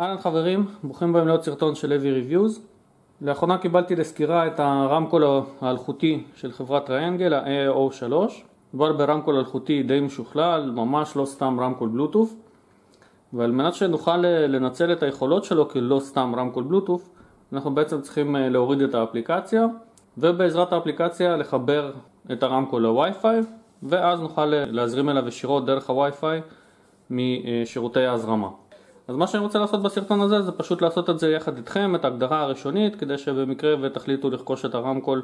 אהלן חברים, ברוכים הבאים לעוד סרטון של Heavy Reviews. לאחרונה קיבלתי לסקירה את הרמקול האלחוטי של חברת טריאנגל, ה-AO3. מדובר ברמקול אלחוטי די משוכלל, ממש לא סתם רמקול בלוטוף. ועל מנת שנוכל לנצל את היכולות שלו כלא סתם רמקול בלוטוף, אנחנו בעצם צריכים אה, להוריד את האפליקציה, ובעזרת האפליקציה לחבר את הרמקול לווי-פיי, ואז נוכל להזרים אליו ישירות דרך הווי-פיי משירותי ההזרמה. אז מה שאני רוצה לעשות בסרטון הזה זה פשוט לעשות את זה יחד איתכם, את ההגדרה הראשונית, כדי שבמקרה ותחליטו לרכוש את הרמקול,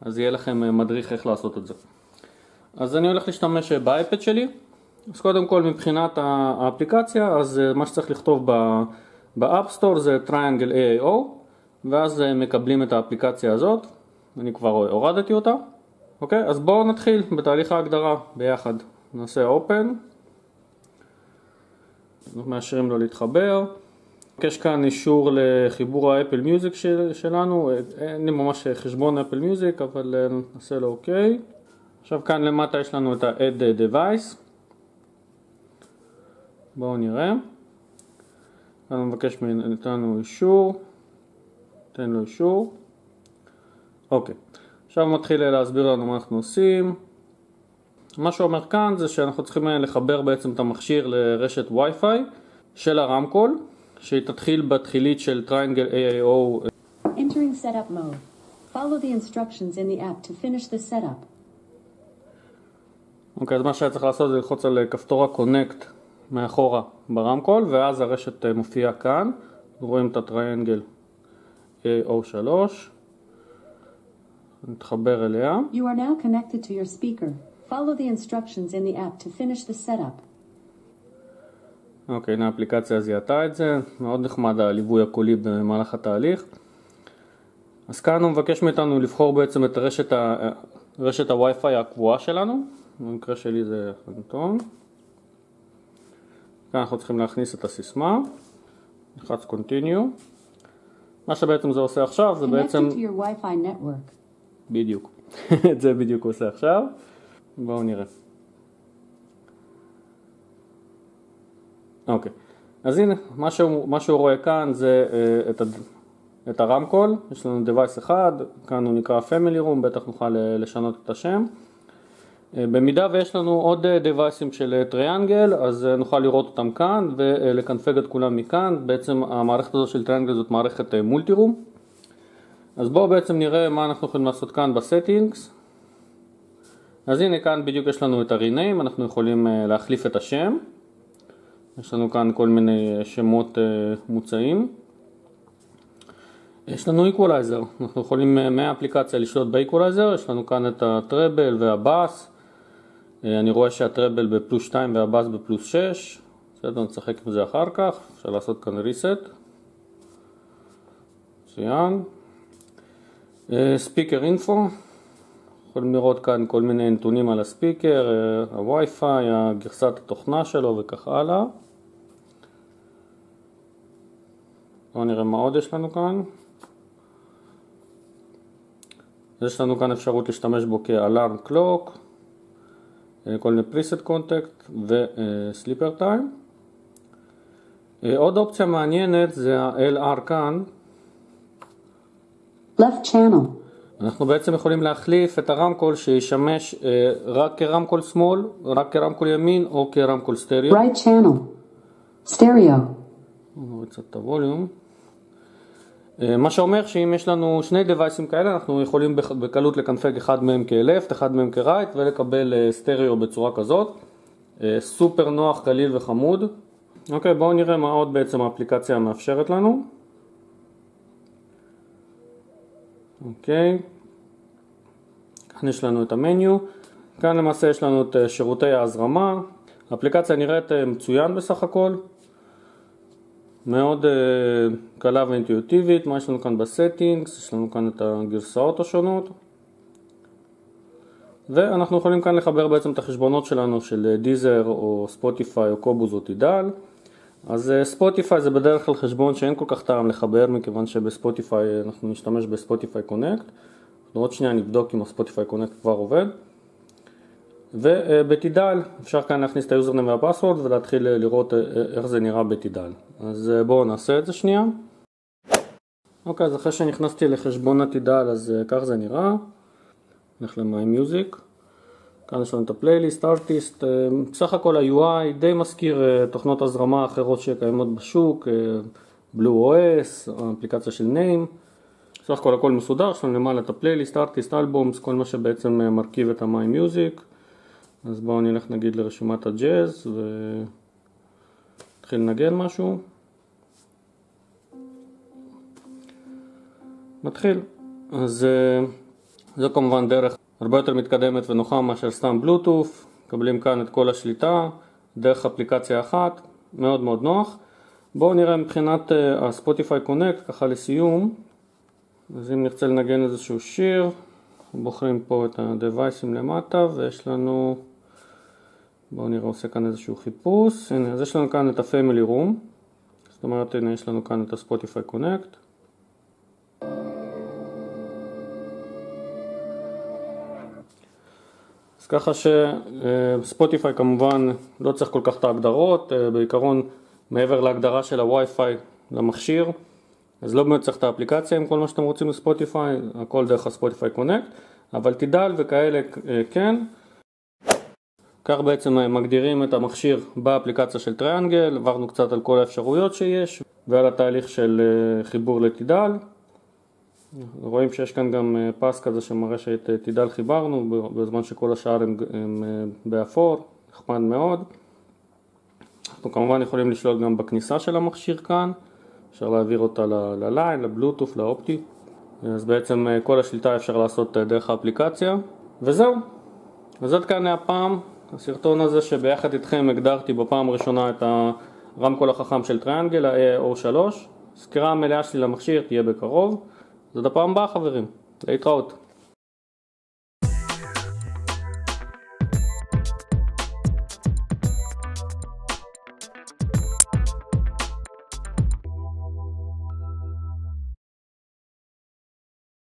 אז יהיה לכם אה, מדריך איך לעשות את זה. אז אני הולך להשתמש אה, באייפד שלי, אז קודם כל מבחינת האפליקציה, אז אה, מה שצריך לכתוב באפ סטור זה Triangle AAO, ואז מקבלים את האפליקציה הזאת, אני כבר הורדתי אותה, אוקיי? אז בואו נתחיל בתהליך ההגדרה ביחד, נעשה Open מאשרים לו להתחבר. יש כאן אישור לחיבור האפל מיוזיק של, שלנו, אין לי ממש חשבון אפל מיוזיק אבל אה, נעשה לו אוקיי. עכשיו כאן למטה יש לנו את ה-add device. בואו נראה. כאן הוא מבקש מאיתנו אישור, ניתן לו אישור. אוקיי, עכשיו מתחיל להסביר לנו מה אנחנו עושים. מה שאומר כאן זה שאנחנו צריכים לחבר בעצם את המכשיר לרשת וי-פיי של הרמקול שהיא תתחיל בתחילית של Triangle AIO Entering setup mode. Follow the instructions in the app to finish the setup. אוקיי, אז מה שהיה צריך לעשות זה ללחוץ על כפתור ה connect מאחורה ברמקול ואז הרשת מופיעה כאן, רואים את ה Triangle AO3 נתחבר אליה. You are now connected to your speaker. Follow the instructions in the app to finish the setup. אוקיי, הנה האפליקציה זיהתה את זה, מאוד נחמד הליווי הקולי במהלך התהליך. אז כאן הוא מבקש מאיתנו לבחור בעצם את רשת, ה... רשת הווי-פיי הקבועה שלנו, במקרה שלי זה פנטון. כאן אנחנו צריכים להכניס את הסיסמה, נלחץ continue. מה שבעצם זה עושה עכשיו זה בעצם... בדיוק, את זה בדיוק הוא עושה עכשיו. בואו נראה. אוקיי, אז הנה, מה שהוא, מה שהוא רואה כאן זה uh, את, את הרמקול, יש לנו device אחד, כאן הוא נקרא family room, בטח נוכל לשנות את השם. Uh, במידה ויש לנו עוד deviceים של טריאנגל, אז נוכל לראות אותם כאן ולקנפג את כולם מכאן, בעצם המערכת הזו של טריאנגל זאת מערכת מולטי רום. אז בואו בעצם נראה מה אנחנו יכולים לעשות כאן ב settings. אז הנה כאן בדיוק יש לנו את ה-rename, אנחנו יכולים אה, להחליף את השם. יש לנו כאן כל מיני אה, שמות אה, מוצעים. יש לנו equalizer, אנחנו יכולים מהאפליקציה לשלוט ב-equalizer, יש לנו כאן את ה treble וה bass. אני רואה שה treble בפלוס 2 והבאס בפלוס 6. בסדר, נשחק עם זה אחר כך, אפשר לעשות כאן reset. מצוין. speaker info, יכולים לראות כאן כל מיני נתונים על ה speaker, אה, הווי-פיי, גרסת התוכנה שלו וכך הלאה. בואו נראה מה עוד יש לנו כאן. יש לנו כאן אפשרות להשתמש בו כ alarm clock, אה, כל מיני preset content ו sleep timer. עוד אופציה מעניינת זה ה-LR כאן. left channel אנחנו בעצם יכולים להחליף את הרמקול שישמש אה, רק כרמקול שמאל, רק כרמקול ימין או כרמקול סטריאו. right channel. נוריד קצת את הווליום. אה, מה שאומר שאם יש לנו שני דווייסים כאלה אנחנו יכולים בקלות לקנפג אחד מהם כ-left, אחד מהם כ-right ולקבל אה, סטריאו בצורה כזאת. אה, סופר נוח, קליל וחמוד. אוקיי, בואו נראה מה עוד בעצם האפליקציה מאפשרת לנו. אוקיי, כאן יש לנו את ה menu, כאן למעשה יש לנו את אה, שירותי ההזרמה, האפליקציה נראית אה, מצוין בסך הכל, מאוד uh, קלה ואינטואיטיבית, מה יש לנו כאן ב settings, יש לנו כאן את הגרסאות השונות. ואנחנו יכולים כאן לחבר בעצם את החשבונות שלנו של Deezer או Spotify או Qobuz או Tidal אז Spotify זה בדרך כלל חשבון שאין כל כך טעם לחבר מכיוון שב Spotify אנחנו נשתמש ב Spotify Connect. עוד שנייה נבדוק אם ה Spotify Connect כבר עובד. וב Tidal אפשר כאן להכניס את ה username וה password ולהתחיל לראות איך זה נראה ב Tidal. אז בואו נעשה את זה שנייה. אוקיי, אז אחרי שנכנסתי לחשבון ה Tidal אז כך זה נראה. נלך למיי מיוזיק. כאן יש לנו את הפלייליסט, ארטיסט, בסך הכל ה-UI די מזכיר תוכנות הזרמה אחרות שקיימות בשוק, בלו OS, האפליקציה של Name. סך הכל הכל מסודר, יש לנו למעלה את הפלייליסט, ארטיסט, אלבומס, כל מה שבעצם מרכיב את המיי מיוזיק. אז בואו נלך נגיד לרשימת הג'אז ונתחיל לנגן משהו. מתחיל. אז זו כמובן דרך הרבה יותר מתקדמת ונוחה מאשר סתם בלוטוף, מקבלים כאן את כל השליטה דרך אפליקציה אחת, מאוד מאוד נוח. בואו נראה מבחינת הספוטיפיי קונקט, ככה לסיום, אז אם נרצה לנגן איזשהו שיר, בוחרים פה את הדווייסים למטה ויש לנו, בואו נראה, עושה כאן איזשהו חיפוש, הנה, אז יש לנו כאן את ה-Family Room, זאת אומרת, הנה יש לנו כאן את הספוטיפיי קונקט. אז ככה שספוטיפיי כמובן לא צריך כל כך את ההגדרות, בעיקרון מעבר להגדרה של הווי-פיי למכשיר, אז לא באמת צריך את האפליקציה עם כל מה שאתם רוצים לספוטיפיי, הכל דרך הספוטיפיי קונקט, אבל תדל וכאלה כן. כך בעצם מגדירים את המכשיר באפליקציה של טריאנגל, עברנו קצת על כל האפשרויות שיש ועל התהליך של חיבור לתדל. רואים שיש כאן גם פס כזה שמראה שאת תדל חיברנו בזמן שכל השאר הם, הם באפור, נחמד מאוד. אנחנו כמובן יכולים לשלוט גם בכניסה של המכשיר כאן, אפשר להעביר אותה לליין, לבלוטוף, לאופטי, אז בעצם כל השליטה אפשר לעשות דרך האפליקציה, וזהו. אז עד כאן הפעם, הסרטון הזה שביחד איתכם הגדרתי בפעם הראשונה את הרמקול החכם של טריאנגל, ה-AO3, סקירה המלאה שלי למכשיר תהיה בקרוב. עד הפעם הבאה חברים, להתראות.